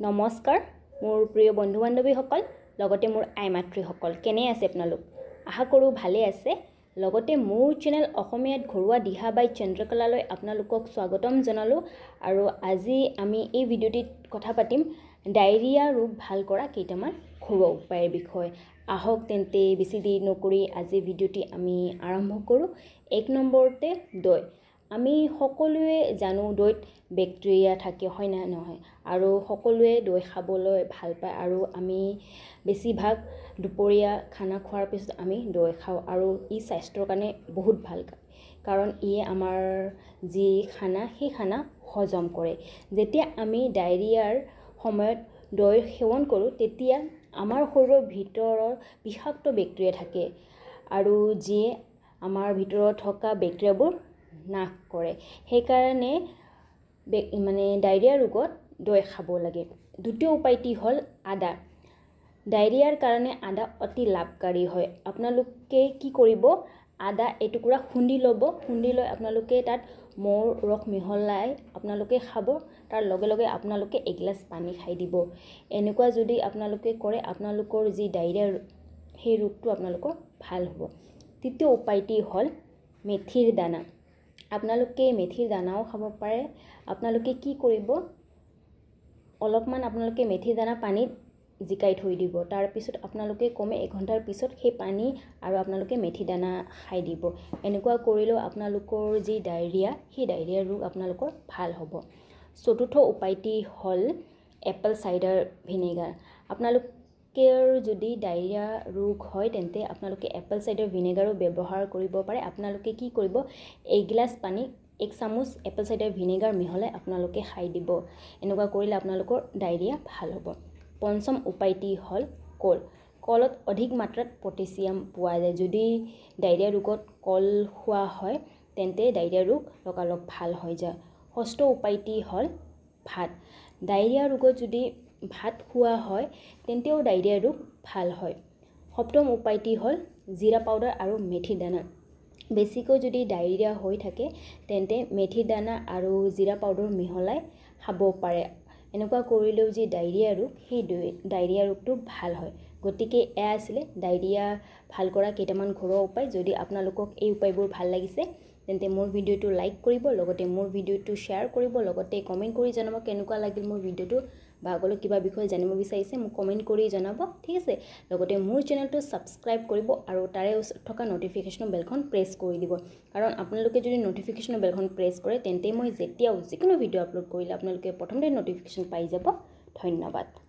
নমস্কাৰ মোৰ প্ৰিয় বন্ধু বান্ধৱীসকল লগতে মোৰ আই মাতৃসকল কেনে আছে আপোনালোক? আশা কৰোঁ ভালে আছে। লগতে মোৰ চেনেল অসমীয়াত ঘৰুৱা দিহা বাই চন্দ্ৰকলালৈ আপোনালোকক স্বাগতম জনালোঁ আৰু আজি আমি এই ভিডিঅ'টিত কথা পাতিম ডায়েৰিয়া ৰোগ ভাল কৰা কেইটামান ঘৰুৱা উপায়ৰ বিষয়ে। আহক তেন্তে বেছি দেৰি নকৰি আজি ভিডিঅ'টি আমি আৰম্ভ কৰোঁ। এক নম্বৰতে দৈ। আমি সকলোৱে জানো দৈত বেক্টেৰিয়া থাকে হয় নে নহয়? আৰু সকলোৱে দৈ খাবলৈ ভাল পায় আৰু আমি বেছিভাগ দুপৰীয়া খানা খোৱাৰ পিছত আমি দৈ খাওঁ আৰু ই স্বাস্থ্যৰ কাৰণে বহুত ভাল কাৰণ ইয়ে আমাৰ যি খানা সেই খানা হজম কৰে। যেতিয়া আমি ডায়েৰিয়াৰ সময়ত দৈ সেৱন কৰোঁ তেতিয়া আমাৰ শৰীৰৰ ভিতৰৰ বিষাক্ত বেক্টেৰিয়া থাকে আৰু যিয়ে আমাৰ ভিতৰত থকা বেক্টেৰিয়াবোৰ নাশ কৰে। সেইকাৰণে মানে ডায়েৰিয়া ৰোগত দৈ খাব লাগে। দ্বিতীয় উপায়টি হ'ল আদা। ডায়েৰিয়াৰ কাৰণে আদা অতি লাভকাৰী হয়। আপোনালোকে কি কৰিব? আদা এটুকুৰা খুন্দি ল'ব। খুন্দি লৈ আপোনালোকে তাত মৌৰ ৰস মিহলাই আপোনালোকে খাব। তাৰ লগে লগে আপোনালোকে এগিলাচ পানী খাই দিব। এনেকুৱা যদি আপোনালোকে কৰে আপোনালোকৰ যি ডায়েৰিয়া সেই ৰোগটো আপোনালোকৰ ভাল হ'ব। তৃতীয় উপায়টি হ'ল মেথিৰ দানা। আপোনালোকে মেথিৰ দানাও খাব পাৰে। আপোনালোকে কি কৰিব? অলপমান আপোনালোকে মেথি দানা পানীত জিকাই থৈ দিব। তাৰপিছত আপোনালোকে কমে এঘণ্টাৰ পিছত সেই পানী আৰু আপোনালোকে মেথি দানা খাই দিব। এনেকুৱা কৰিলেও আপোনালোকৰ যি ডায়েৰিয়া সেই ডায়েৰিয়া ৰোগ আপোনালোকৰ ভাল হ'ব। চতুৰ্থ উপায়টি হ'ল এপল চাইডাৰ ভিনেগাৰ। আপোনালোকৰ যদি ডায়েৰিয়া ৰোগ হয় তেন্তে আপোনালোকে এপল চাইডাৰ ভিনেগাৰো ব্যৱহাৰ কৰিব পাৰে। আপোনালোকে কি কৰিব? এগিলাচ পানী এক চামুচ এপল চাইডাৰ ভিনেগাৰ মিহলাই আপোনালোকে খাই দিব। এনেকুৱা কৰিলে আপোনালোকৰ ডায়েৰিয়া ভাল হ'ব। পঞ্চম উপায়টি হ'ল কল। কলত অধিক মাত্ৰাত পটেছিয়াম পোৱা যায়। যদি ডায়েৰিয়া ৰোগত কল খোৱা হয় তেন্তে ডায়েৰিয়া ৰোগ লগালগ ভাল হৈ যায়। ষষ্ঠ উপায়টি হ'ল ভাত। ডায়েৰিয়া ৰোগত যদি ভাত খোৱা হয় তেন্তেও ডায়েৰিয়া ৰোগ ভাল হয়। সপ্তম উপায়টি হ'ল জিৰা পাউডাৰ আৰু মেথি দানা। বেছিকৈ যদি ডায়েৰিয়া হৈ থাকে তেন্তে মেথি দানা আৰু জিৰা পাউডাৰ মিহলাই খাব পাৰে। এনেকুৱা কৰিলেও যি ডায়েৰিয়া ৰোগ সেই ডায়েৰিয়া ৰোগটো ভাল হয়। গতিকে এয়া আছিলে ডায়েৰিয়া ভাল কৰা কেইটামান ঘৰুৱা উপায়। যদি আপোনালোকক এই উপায়বোৰ ভাল লাগিছে তেন্তে মোৰ ভিডিঅ'টো লাইক কৰিব লগতে মোৰ ভিডিঅ'টো শ্বেয়াৰ কৰিব লগতে কমেণ্ট কৰি জনাব কেনেকুৱা লাগিল মোৰ ভিডিঅ'টো বা আগলৈ কিবা বিষয়ে জানিব বিচাৰিছে মোক কমেণ্ট কৰি জনাব ঠিক আছে? লগতে মোৰ চেনেলটো ছাবস্ক্ৰাইব কৰিব আৰু তাৰে ওচৰত থকা ন'টিফিকেশ্যনৰ বেলখন প্ৰেছ কৰি দিব। কাৰণ আপোনালোকে যদি ন'টিফিকেশ্যনৰ বেলখন প্ৰেছ কৰে তেন্তে মই যেতিয়াও যিকোনো ভিডিঅ' আপলোড কৰিলে আপোনালোকে প্ৰথমতে ন'টিফিকেশ্যন পাই যাব। ধন্যবাদ।